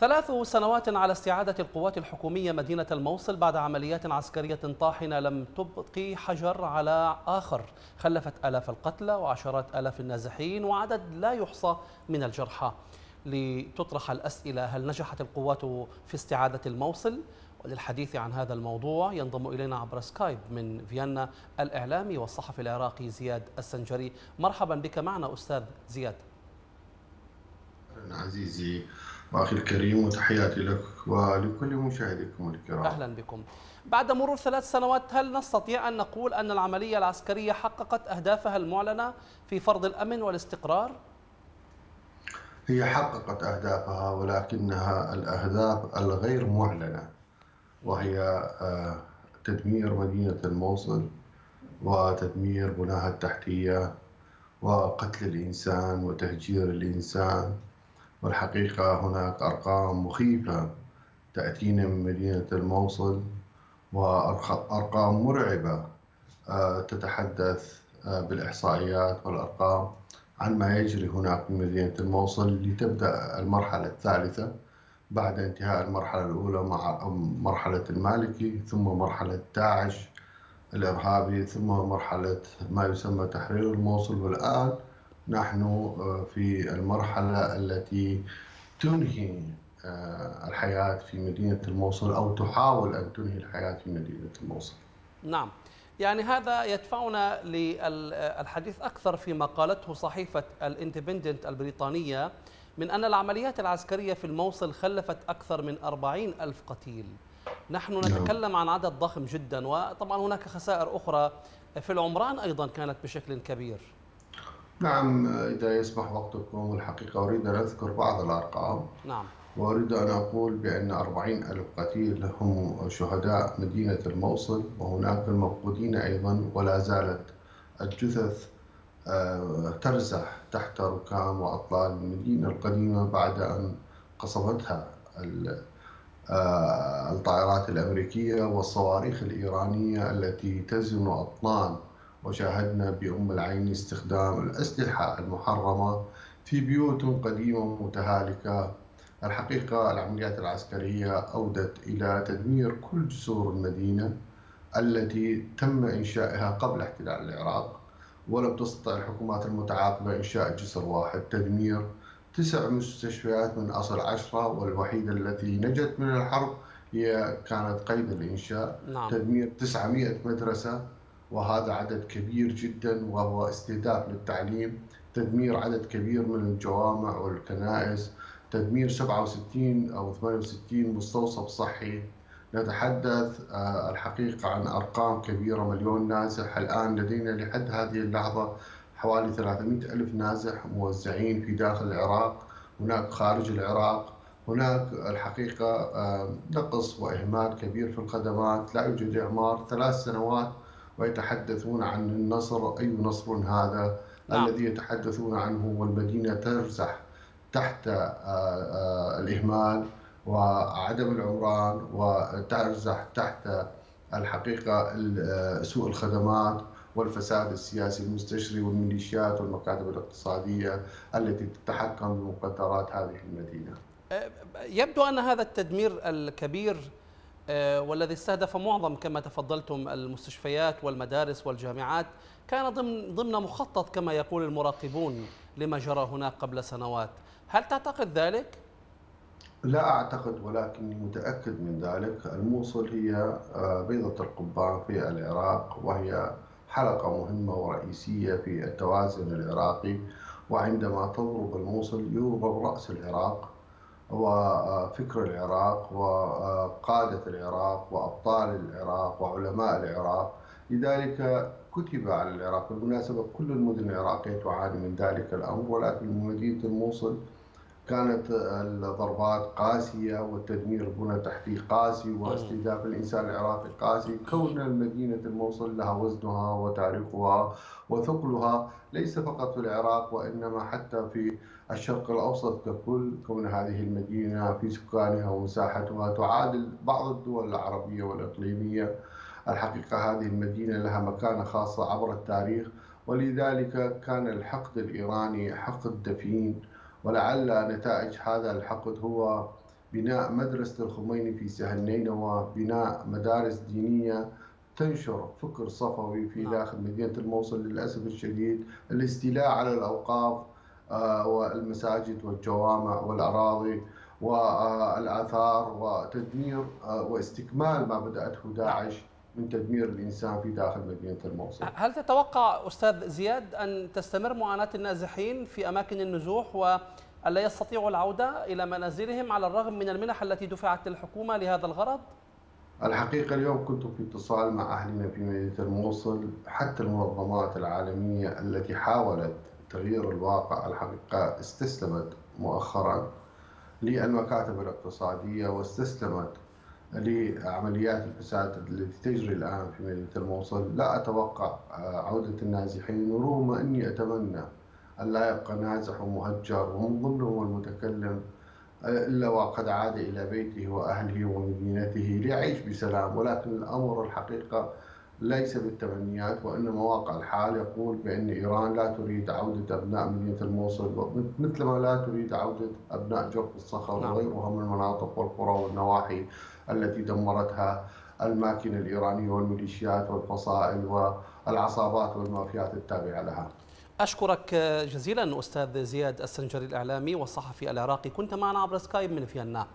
ثلاث سنوات على استعادة القوات الحكومية مدينة الموصل بعد عمليات عسكرية طاحنة لم تبقي حجر على آخر. خلفت آلاف القتلى وعشرات آلاف النازحين وعدد لا يحصى من الجرحى. لتطرح الأسئلة هل نجحت القوات في استعادة الموصل؟ وللحديث عن هذا الموضوع ينضم إلينا عبر سكايب من فيينا الإعلامي والصحفي العراقي زياد السنجري. مرحبا بك معنا أستاذ زياد. عزيزي. واخي الكريم وتحياتي لك ولكل مشاهديكم الكرام أهلا بكم. بعد مرور ثلاث سنوات هل نستطيع أن نقول أن العملية العسكرية حققت أهدافها المعلنة في فرض الأمن والاستقرار؟ هي حققت أهدافها ولكنها الأهداف الغير معلنة وهي آه، تدمير مدينة الموصل وتدمير بناها التحتية وقتل الإنسان وتهجير الإنسان والحقيقة هناك أرقام مخيفة تأتينا من مدينة الموصل وأرقام مرعبة آه، تتحدث آه، بالإحصائيات والأرقام عن ما يجري هناك في مدينة الموصل لتبدأ المرحلة الثالثة بعد انتهاء المرحلة الأولى مع مرحلة المالكي ثم مرحلة داعش الإرهابي ثم مرحلة ما يسمى تحرير الموصل والآن نحن آه، في المرحلة التي تنهي آه، الحياة في مدينة الموصل أو تحاول أن تنهي الحياة في مدينة الموصل. نعم. يعني هذا يدفعنا للحديث أكثر فيما قالته صحيفة الإندبندنت البريطانية من أن العمليات العسكرية في الموصل خلفت أكثر من أربعين ألف قتيل. نحن نعم. نتكلم عن عدد ضخم جدا وطبعا هناك خسائر أخرى في العمران أيضا كانت بشكل كبير. نعم إذا يسمح وقتكم الحقيقة أريد أن أذكر بعض الأرقام. نعم. وأريد أن أقول بأن أربعين ألف قتيل هم شهداء مدينة الموصل وهناك المفقودين أيضا ولا زالت الجثث آه، ترزح تحت ركام وأطلال المدينة القديمة بعد أن قصفتها آه، الطائرات الأمريكية والصواريخ الإيرانية التي تزن أطنان وشاهدنا بأم العين استخدام الأسلحة المحرمة في بيوت قديمة متهالكة الحقيقة العمليات العسكرية أودت إلى تدمير كل جسور المدينة التي تم إنشائها قبل احتلال العراق ولم تستطع الحكومات المتعاقبة إنشاء جسر واحد. تدمير تسع مستشفيات من أصل عشرة والوحيدة التي نجت من الحرب هي كانت قيد الإنشاء. نعم. تدمير 900 مدرسة وهذا عدد كبير جدا وهو استهداف للتعليم. تدمير عدد كبير من الجوامع والكنائس. تدمير 67 أو 68 مستوصف صحي. نتحدث آه، الحقيقة عن أرقام كبيرة مليون نازح. الآن لدينا لحد هذه اللحظة حوالي 300 ألف نازح موزعين في داخل العراق. هناك خارج العراق. هناك الحقيقة آه، نقص وإهمال كبير في الخدمات. لا يوجد إعمار. ثلاث سنوات ويتحدثون عن النصر أي نصر هذا نعم. الذي يتحدثون عنه والمدينة ترزح تحت آه، آه، الإهمال وعدم العمران وترزح تحت الحقيقة آه، سوء الخدمات والفساد السياسي المستشري والميليشيات والمكاتب الاقتصادية التي تتحكم بمقدرات هذه المدينة يبدو أن هذا التدمير الكبير والذي استهدف معظم كما تفضلتم المستشفيات والمدارس والجامعات كان ضمن ضمن مخطط كما يقول المراقبون لما جرى هناك قبل سنوات. هل تعتقد ذلك؟ لا أعتقد ولكني متأكد من ذلك. الموصل هي آه، بيضة القبان في العراق وهي حلقة مهمة ورئيسية في التوازن العراقي. وعندما تضرب الموصل يضرب رأس العراق. وفكر العراق وقادة العراق وأبطال العراق وعلماء العراق. لذلك كتب على العراق بالمناسبة كل المدن العراقية تعاني من ذلك الأمر ولكن مدينة الموصل كانت الضربات قاسية والتدمير البنى تحتي قاسي واستهداف الإنسان العراقي قاسي. كون المدينة الموصل لها وزنها وتاريخها وثقلها ليس فقط في العراق وإنما حتى في الشرق الأوسط ككل. كون هذه المدينة في سكانها ومساحتها تعادل بعض الدول العربية والإقليمية. الحقيقة هذه المدينة لها مكانة خاصة عبر التاريخ ولذلك كان الحقد الإيراني حقد دفين. ولعل نتائج هذا الحقد هو بناء مدرسة الخميني في سهل نينوى بناء مدارس دينية تنشر فكر صفوي في نعم. داخل مدينة الموصل للأسف الشديد الاستيلاء على الأوقاف آه، والمساجد والجوامع والأراضي والآثار وتدمير آه، واستكمال ما بدأته داعش من تدمير الإنسان في داخل مدينة الموصل هل تتوقع أستاذ زياد أن تستمر معاناة النازحين في أماكن النزوح وألا يستطيعوا العودة إلى منازلهم على الرغم من المنح التي دفعت للحكومة لهذا الغرض؟ الحقيقة اليوم كنت في اتصال مع أهلنا في مدينة الموصل حتى المنظمات العالمية التي حاولت تغيير الواقع الحقيقة استسلمت مؤخرا للمكاتب الاقتصادية واستسلمت لعمليات الفساد التي تجري الآن في مدينة الموصل. لا أتوقع عودة النازحين. رغم أني أتمنى أن لا يبقى نازح ومهجر ومن ضمنهم المتكلم إلا وقد عاد إلى بيته وأهله ومدينته ليعيش بسلام. ولكن الأمر الحقيقة ليس بالتمنيات وإنما واقع الحال يقول بأن إيران لا تريد عودة أبناء مدينة الموصل مثلما لا تريد عودة أبناء جرف الصخر نعم. وغيرها من المناطق والقرى والنواحي التي دمرتها الماكينة الإيرانية والميليشيات والفصائل والعصابات والمافيات التابعة لها أشكرك جزيلا أستاذ زياد السنجري الإعلامي والصحفي العراقي كنت معنا عبر سكايب من فيينا